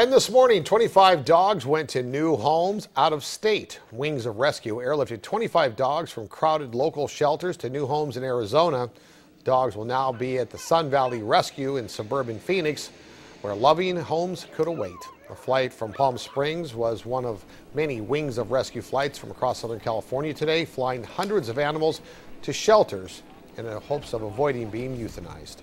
And this morning, 25 dogs went to new homes out of state. Wings of Rescue airlifted 25 dogs from crowded local shelters to new homes in Arizona. Dogs will now be at the Sun Valley Rescue in suburban Phoenix, where loving homes could await. A flight from Palm Springs was one of many Wings of Rescue flights from across Southern California today, flying hundreds of animals to shelters in the hopes of avoiding being euthanized.